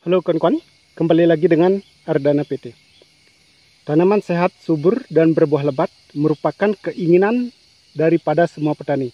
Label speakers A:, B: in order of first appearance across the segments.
A: Halo kawan-kawan, kembali lagi dengan Ardana PT. Tanaman sehat, subur, dan berbuah lebat merupakan keinginan daripada semua petani.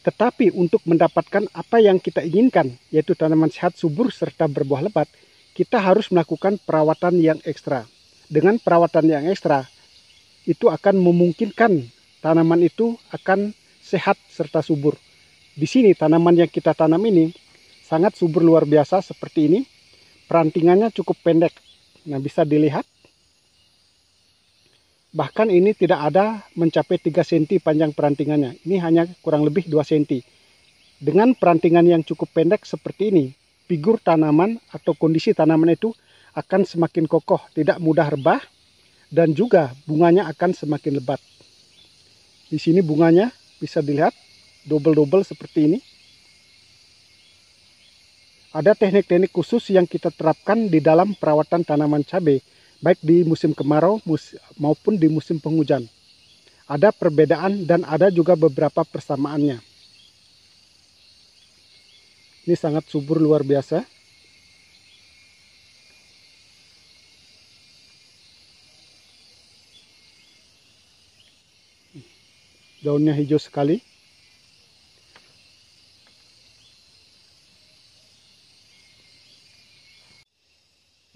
A: Tetapi untuk mendapatkan apa yang kita inginkan, yaitu tanaman sehat, subur, serta berbuah lebat, kita harus melakukan perawatan yang ekstra. Dengan perawatan yang ekstra, itu akan memungkinkan tanaman itu akan sehat serta subur. Di sini tanaman yang kita tanam ini sangat subur luar biasa seperti ini perantingannya cukup pendek. Nah, bisa dilihat. Bahkan ini tidak ada mencapai 3 cm panjang perantingannya. Ini hanya kurang lebih 2 cm. Dengan perantingan yang cukup pendek seperti ini, figur tanaman atau kondisi tanaman itu akan semakin kokoh, tidak mudah rebah, dan juga bunganya akan semakin lebat. Di sini bunganya bisa dilihat double-double seperti ini ada teknik-teknik khusus yang kita terapkan di dalam perawatan tanaman cabai, baik di musim kemarau maupun di musim penghujan. Ada perbedaan dan ada juga beberapa persamaannya. Ini sangat subur luar biasa. Daunnya hijau sekali.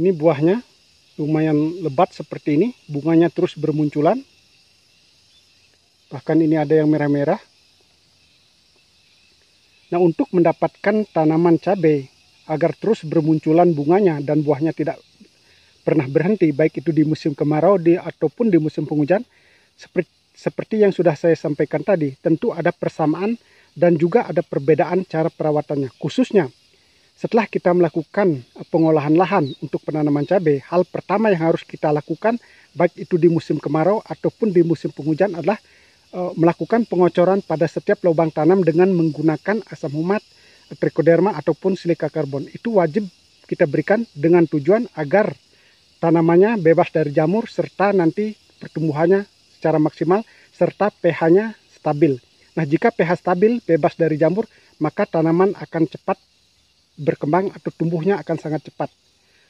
A: Ini buahnya lumayan lebat seperti ini, bunganya terus bermunculan. Bahkan ini ada yang merah-merah. Nah, untuk mendapatkan tanaman cabai agar terus bermunculan bunganya dan buahnya tidak pernah berhenti, baik itu di musim kemarau di, ataupun di musim penghujan, seperti, seperti yang sudah saya sampaikan tadi, tentu ada persamaan dan juga ada perbedaan cara perawatannya, khususnya setelah kita melakukan pengolahan lahan untuk penanaman cabai, hal pertama yang harus kita lakukan baik itu di musim kemarau ataupun di musim penghujan adalah e, melakukan pengocoran pada setiap lubang tanam dengan menggunakan asam humat, trichoderma ataupun silika karbon. Itu wajib kita berikan dengan tujuan agar tanamannya bebas dari jamur serta nanti pertumbuhannya secara maksimal serta pH-nya stabil. Nah, jika pH stabil, bebas dari jamur, maka tanaman akan cepat berkembang atau tumbuhnya akan sangat cepat.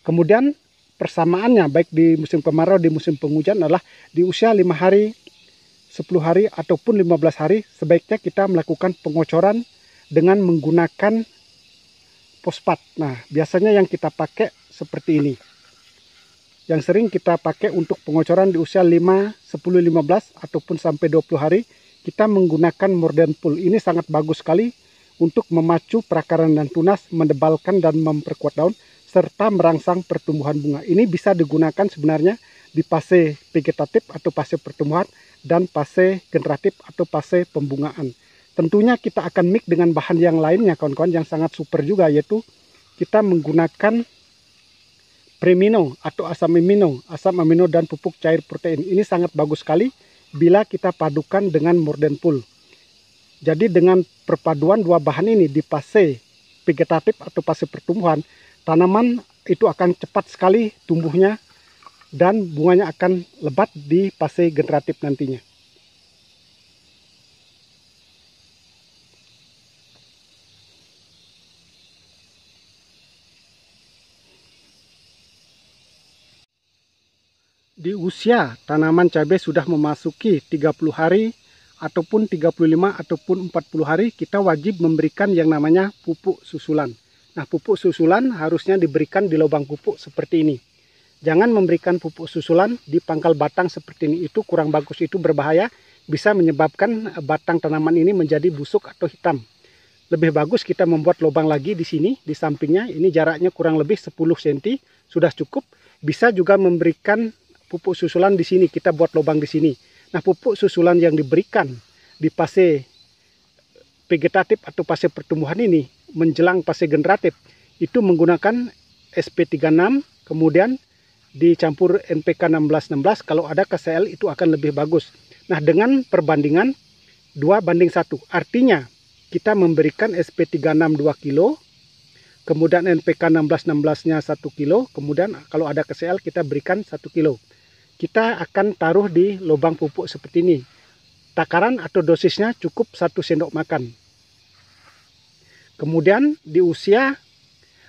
A: Kemudian persamaannya baik di musim kemarau di musim penghujan adalah di usia 5 hari, 10 hari ataupun 15 hari sebaiknya kita melakukan pengocoran dengan menggunakan fosfat. Nah, biasanya yang kita pakai seperti ini. Yang sering kita pakai untuk pengocoran di usia 5, 10, 15 ataupun sampai 20 hari kita menggunakan Morden Pool. Ini sangat bagus sekali untuk memacu perakaran dan tunas, mendebalkan dan memperkuat daun, serta merangsang pertumbuhan bunga. Ini bisa digunakan sebenarnya di fase vegetatif atau fase pertumbuhan dan fase generatif atau fase pembungaan. Tentunya kita akan mix dengan bahan yang lainnya kawan-kawan yang sangat super juga yaitu kita menggunakan premino atau asam amino, asam amino dan pupuk cair protein. Ini sangat bagus sekali bila kita padukan dengan Morden Pool. Jadi dengan perpaduan dua bahan ini di fase vegetatif atau fase pertumbuhan, tanaman itu akan cepat sekali tumbuhnya dan bunganya akan lebat di fase generatif nantinya. Di usia tanaman cabai sudah memasuki 30 hari ataupun 35 ataupun 40 hari kita wajib memberikan yang namanya pupuk susulan. Nah, pupuk susulan harusnya diberikan di lubang pupuk seperti ini. Jangan memberikan pupuk susulan di pangkal batang seperti ini. Itu kurang bagus, itu berbahaya, bisa menyebabkan batang tanaman ini menjadi busuk atau hitam. Lebih bagus kita membuat lubang lagi di sini, di sampingnya. Ini jaraknya kurang lebih 10 cm, sudah cukup. Bisa juga memberikan pupuk susulan di sini, kita buat lubang di sini Nah, pupuk susulan yang diberikan di fase vegetatif atau fase pertumbuhan ini menjelang fase generatif itu menggunakan SP36 kemudian dicampur NPK 1616 kalau ada KCL itu akan lebih bagus. Nah, dengan perbandingan 2 banding 1. Artinya kita memberikan SP36 2 kilo, kemudian NPK 1616-nya 1 kilo, kemudian kalau ada KCL kita berikan 1 kilo kita akan taruh di lubang pupuk seperti ini. Takaran atau dosisnya cukup satu sendok makan. Kemudian di usia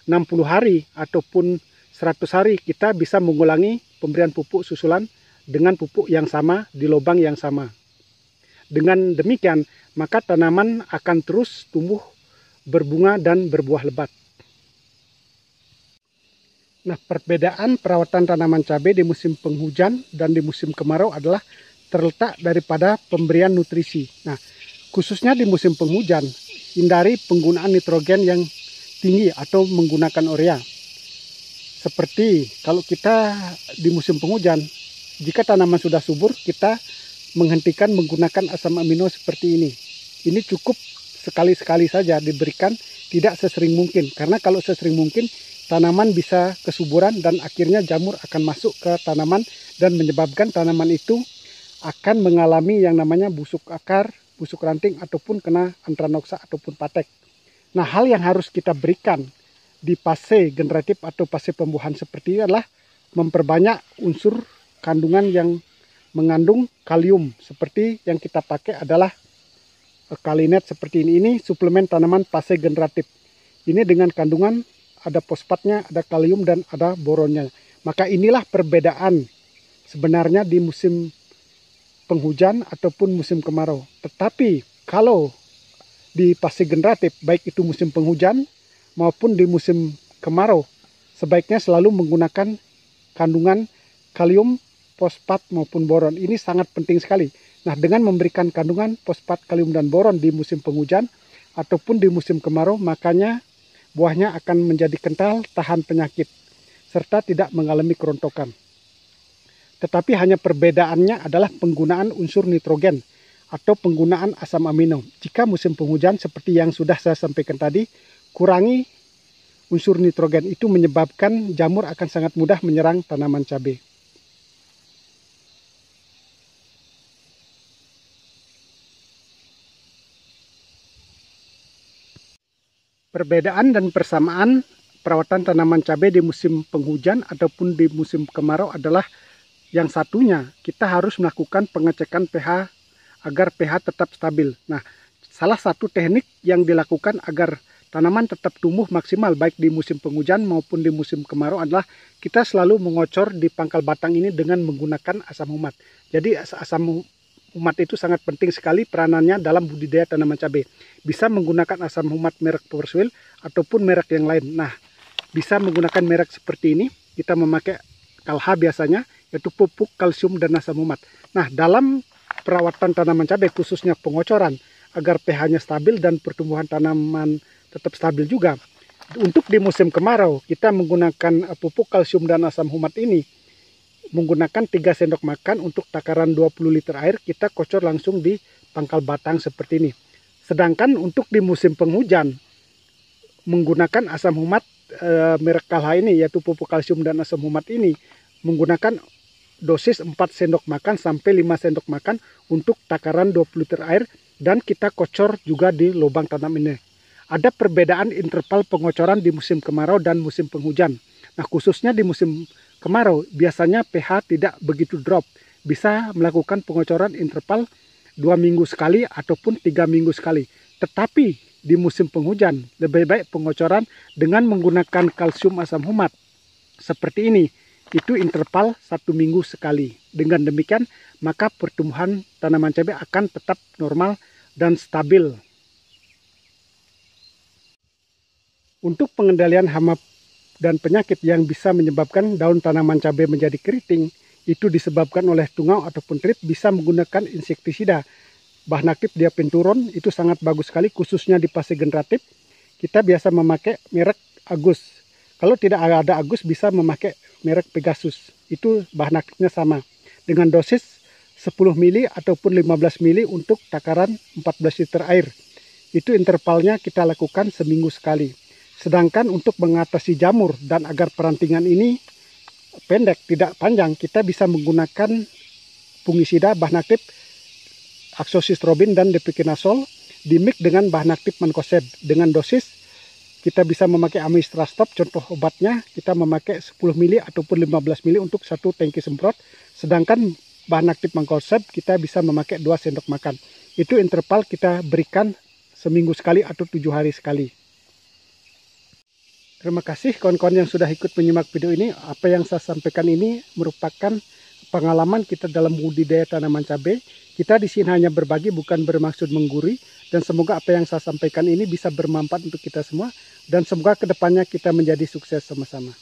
A: 60 hari ataupun 100 hari kita bisa mengulangi pemberian pupuk susulan dengan pupuk yang sama di lubang yang sama. Dengan demikian, maka tanaman akan terus tumbuh berbunga dan berbuah lebat. Nah, perbedaan perawatan tanaman cabai di musim penghujan dan di musim kemarau adalah terletak daripada pemberian nutrisi. Nah, khususnya di musim penghujan, hindari penggunaan nitrogen yang tinggi atau menggunakan urea. Seperti kalau kita di musim penghujan, jika tanaman sudah subur, kita menghentikan menggunakan asam amino seperti ini. Ini cukup sekali-sekali saja diberikan, tidak sesering mungkin. Karena kalau sesering mungkin, tanaman bisa kesuburan dan akhirnya jamur akan masuk ke tanaman dan menyebabkan tanaman itu akan mengalami yang namanya busuk akar, busuk ranting ataupun kena antranoksa ataupun patek. Nah, hal yang harus kita berikan di fase generatif atau fase pembuahan seperti ini adalah memperbanyak unsur kandungan yang mengandung kalium seperti yang kita pakai adalah kalinet seperti ini. Ini suplemen tanaman fase generatif. Ini dengan kandungan ada fosfatnya, ada kalium dan ada boronnya. Maka inilah perbedaan sebenarnya di musim penghujan ataupun musim kemarau. Tetapi kalau di fase generatif, baik itu musim penghujan maupun di musim kemarau, sebaiknya selalu menggunakan kandungan kalium, fosfat maupun boron. Ini sangat penting sekali. Nah, dengan memberikan kandungan fosfat, kalium, dan boron di musim penghujan ataupun di musim kemarau, makanya buahnya akan menjadi kental, tahan penyakit, serta tidak mengalami kerontokan. Tetapi hanya perbedaannya adalah penggunaan unsur nitrogen atau penggunaan asam amino. Jika musim penghujan seperti yang sudah saya sampaikan tadi, kurangi unsur nitrogen itu menyebabkan jamur akan sangat mudah menyerang tanaman cabai. Perbedaan dan persamaan perawatan tanaman cabai di musim penghujan ataupun di musim kemarau adalah yang satunya kita harus melakukan pengecekan pH agar pH tetap stabil. Nah, salah satu teknik yang dilakukan agar tanaman tetap tumbuh maksimal baik di musim penghujan maupun di musim kemarau adalah kita selalu mengocor di pangkal batang ini dengan menggunakan asam humat. Jadi asam umat itu sangat penting sekali peranannya dalam budidaya tanaman cabai. Bisa menggunakan asam umat merek Powerswell ataupun merek yang lain. Nah, bisa menggunakan merek seperti ini. Kita memakai kalha biasanya, yaitu pupuk, kalsium, dan asam umat. Nah, dalam perawatan tanaman cabai, khususnya pengocoran, agar pH-nya stabil dan pertumbuhan tanaman tetap stabil juga. Untuk di musim kemarau, kita menggunakan pupuk kalsium dan asam humat ini menggunakan 3 sendok makan untuk takaran 20 liter air kita kocor langsung di pangkal batang seperti ini. Sedangkan untuk di musim penghujan menggunakan asam humat e, merek Kalha ini yaitu pupuk kalsium dan asam humat ini menggunakan dosis 4 sendok makan sampai 5 sendok makan untuk takaran 20 liter air dan kita kocor juga di lubang tanam ini. Ada perbedaan interval pengocoran di musim kemarau dan musim penghujan. Nah, khususnya di musim kemarau, biasanya pH tidak begitu drop. Bisa melakukan pengocoran interval dua minggu sekali ataupun tiga minggu sekali. Tetapi di musim penghujan, lebih baik pengocoran dengan menggunakan kalsium asam humat. Seperti ini, itu interval satu minggu sekali. Dengan demikian, maka pertumbuhan tanaman cabai akan tetap normal dan stabil. Untuk pengendalian hama dan penyakit yang bisa menyebabkan daun tanaman cabai menjadi keriting itu disebabkan oleh tungau ataupun trit bisa menggunakan insektisida. Bahan aktif dia penturun itu sangat bagus sekali khususnya di fase generatif. Kita biasa memakai merek Agus. Kalau tidak ada Agus bisa memakai merek Pegasus. Itu bahan aktifnya sama. Dengan dosis 10 mili ataupun 15 mili untuk takaran 14 liter air. Itu intervalnya kita lakukan seminggu sekali. Sedangkan untuk mengatasi jamur dan agar perantingan ini pendek, tidak panjang, kita bisa menggunakan fungisida bahan aktif aksosistrobin dan depikinasol dimik dengan bahan aktif mankoseb dengan dosis kita bisa memakai amistrastop contoh obatnya kita memakai 10 mili ataupun 15 mili untuk satu tangki semprot. Sedangkan bahan aktif mankoseb kita bisa memakai 2 sendok makan. Itu interval kita berikan seminggu sekali atau tujuh hari sekali Terima kasih kawan-kawan yang sudah ikut menyimak video ini. Apa yang saya sampaikan ini merupakan pengalaman kita dalam budidaya tanaman cabai. Kita di sini hanya berbagi bukan bermaksud mengguri dan semoga apa yang saya sampaikan ini bisa bermanfaat untuk kita semua dan semoga ke depannya kita menjadi sukses sama-sama.